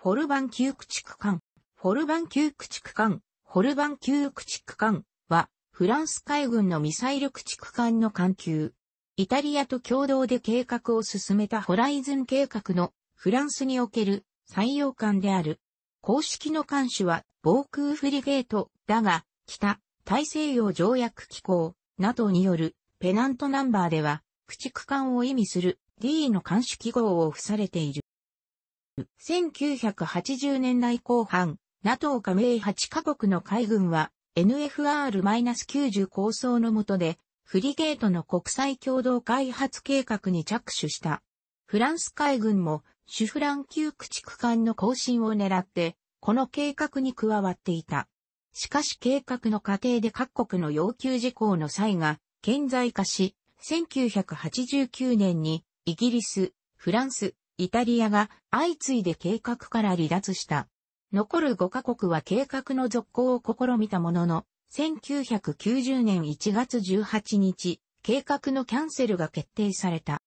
フォルバン級駆逐艦。フォルバン級駆逐艦、フォルバン級駆逐艦は、フランス海軍のミサイル駆逐艦の艦級。イタリアと共同で計画を進めたホライズン計画のフランスにおける採用艦である。公式の艦種は防空フリゲートだが、北、大西洋条約機構、NATO によるペナントナンバーでは、駆逐艦を意味する D の艦種記号を付されている。1980年代後半、NATO 加盟8カ国の海軍は NFR-90 構想の下でフリゲートの国際共同開発計画に着手した。フランス海軍もシュフラン級駆逐艦の更新を狙ってこの計画に加わっていた。しかし計画の過程で各国の要求事項の際が顕在化し、1989年にイギリス、フランス、イタリアが相次いで計画から離脱した。残る5カ国は計画の続行を試みたものの、1990年1月18日、計画のキャンセルが決定された。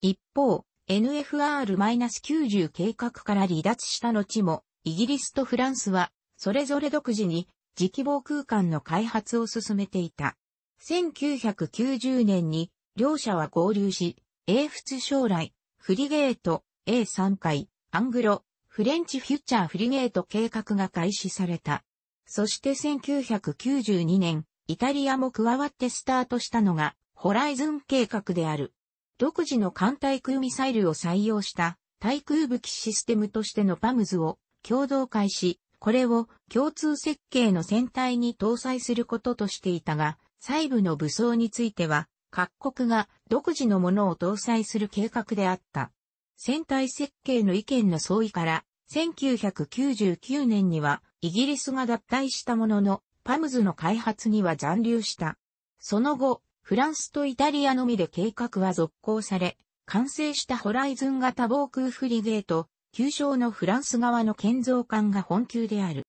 一方、NFR-90 計画から離脱した後も、イギリスとフランスは、それぞれ独自に、自規防空間の開発を進めていた。1990年に、両者は合流し、英仏将来、フリゲート、A3 回、アングロ、フレンチフュッチャーフリゲート計画が開始された。そして1992年、イタリアも加わってスタートしたのが、ホライズン計画である。独自の艦対空ミサイルを採用した対空武器システムとしてのパムズを共同開始、これを共通設計の船体に搭載することとしていたが、細部の武装については、各国が独自のものを搭載する計画であった。船体設計の意見の相違から、1999年にはイギリスが脱退したものの、パムズの開発には残留した。その後、フランスとイタリアのみで計画は続行され、完成したホライズン型防空フリゲート、旧称のフランス側の建造艦が本級である。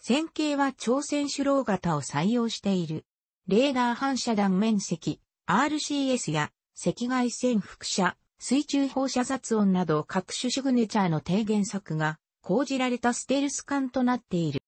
戦型は朝鮮主郎型を採用している。レーダー反射弾面積、RCS や赤外線輻射、水中放射雑音など各種シグネチャーの低減策が講じられたステルス艦となっている。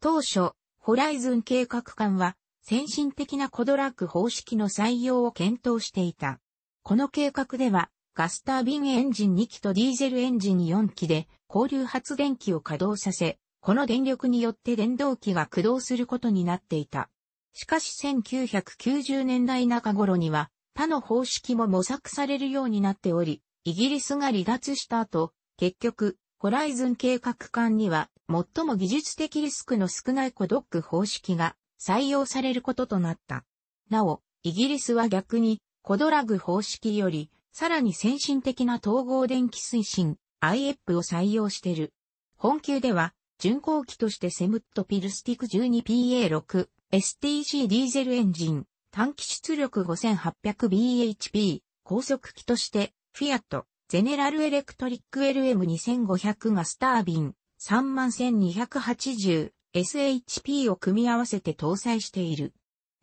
当初、ホライズン計画艦は先進的なコドラック方式の採用を検討していた。この計画ではガスタービンエンジン2機とディーゼルエンジン4機で交流発電機を稼働させ、この電力によって電動機が駆動することになっていた。しかし1990年代中頃には他の方式も模索されるようになっており、イギリスが離脱した後、結局、ホライズン計画艦には、最も技術的リスクの少ないコドック方式が採用されることとなった。なお、イギリスは逆に、コドラグ方式より、さらに先進的な統合電気推進 IEP を採用している。本級では、巡航機としてセムットピルスティック 12PA6、STG ディーゼルエンジン、短期出力 5800bhp、高速機として、フィアット、ゼネラルエレクトリック LM2500 がスタービン、31280、SHP を組み合わせて搭載している。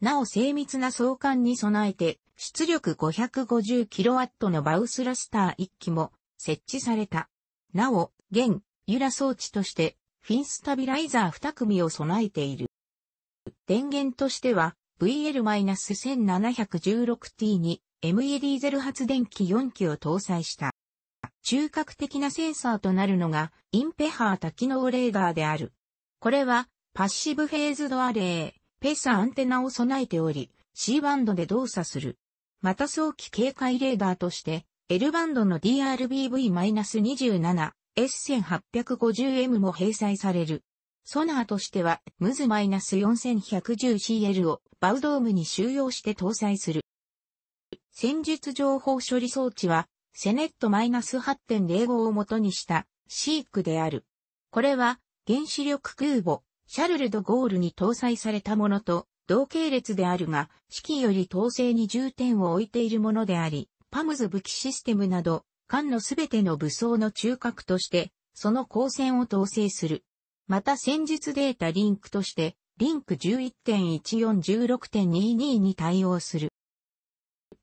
なお精密な相関に備えて、出力 550kW のバウスラスター1機も設置された。なお、現、ユラ装置として、フィンスタビライザー2組を備えている。電源としては、VL-1716T に MED ゼル発電機4機を搭載した。中核的なセンサーとなるのが、インペハー多機能レーダーである。これは、パッシブフェーズドアレー、ペサアンテナを備えており、C バンドで動作する。また早期警戒レーダーとして、L バンドの DRBV-27、S1850M も併載される。ソナーとしては、ムズ -4110CL をバウドームに収容して搭載する。戦術情報処理装置は、セネット -8.05 を元にしたシークである。これは、原子力空母、シャルルド・ゴールに搭載されたものと同系列であるが、式より統制に重点を置いているものであり、パムズ武器システムなど、艦のすべての武装の中核として、その光線を統制する。また戦術データリンクとして、リンク11.1416.22に対応する。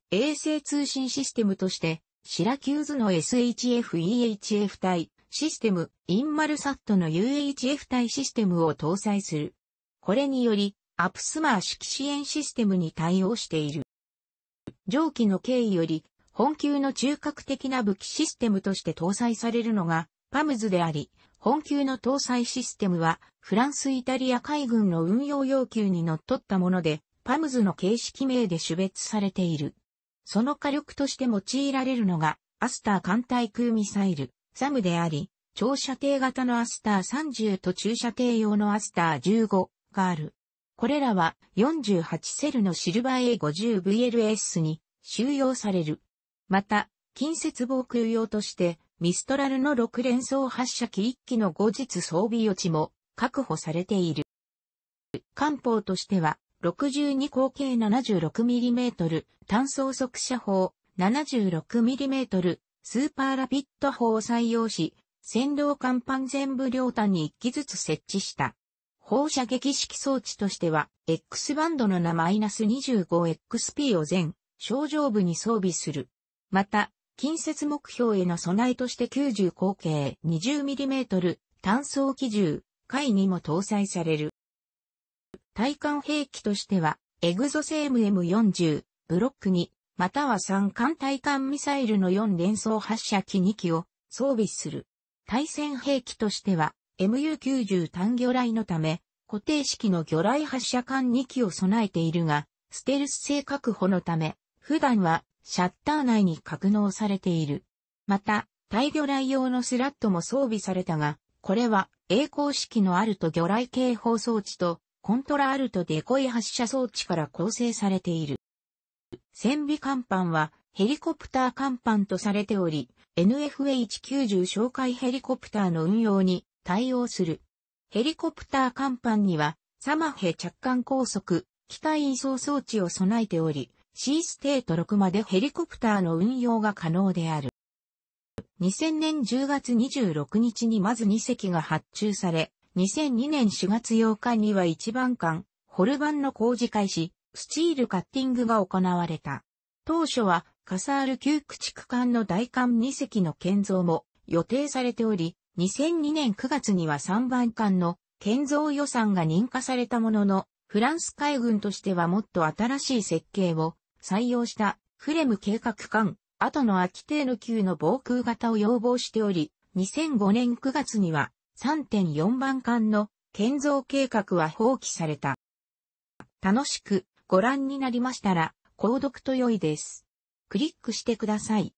衛星通信システムとして、シラキューズの SHF-EHF 対システム、インマルサットの UHF 対システムを搭載する。これにより、アプスマー式支援システムに対応している。上記の経緯より、本級の中核的な武器システムとして搭載されるのが、パムズであり、本級の搭載システムは、フランス・イタリア海軍の運用要求にのっとったもので、パムズの形式名で種別されている。その火力として用いられるのが、アスター艦対空ミサイル、サムであり、長射程型のアスター30と中射程用のアスター15がある。これらは48セルのシルバー A50VLS に収容される。また、近接防空用としてミストラルの6連装発射機1機の後日装備余地も確保されている。艦砲としては62口径 76mm 単装速射砲 76mm スーパーラピッド砲を採用し、先導甲板全部両端に1機ずつ設置した。放射撃式装置としては、X バンドの名 -25XP を全、症状部に装備する。また、近接目標への備えとして90口径 20mm 単装機銃、回にも搭載される。対艦兵器としては、エグゾセーム M40、ブロック2、または3艦対艦ミサイルの4連装発射機2機を装備する。対戦兵器としては MU90 単魚雷のため固定式の魚雷発射管2機を備えているが、ステルス性確保のため、普段はシャッター内に格納されている。また、対魚雷用のスラットも装備されたが、これは栄光式のあると魚雷警報装置とコントラアルトデコイ発射装置から構成されている。戦備甲板はヘリコプター甲板とされており、NFH90 哨戒ヘリコプターの運用に対応する。ヘリコプター甲板には SAMAHE 着艦拘束、機体移送装置を備えており、C ステート6までヘリコプターの運用が可能である。2000年10月26日にまず2隻が発注され、2002年4月8日には一番艦、フォルバンの工事開始、 steel cutting が行われた。当初はカサール旧駆逐艦の大艦2隻の建造も予定されており、2002年9月には3番艦の建造予算が認可されたものの、フランス海軍としてはもっと新しい設計を採用したフレム計画艦、後の秋艇の級の防空型を要望しており、2005年9月には3.4番艦の建造計画は放棄された。楽しくご覧になりましたら、購読と良いです。クリックしてください。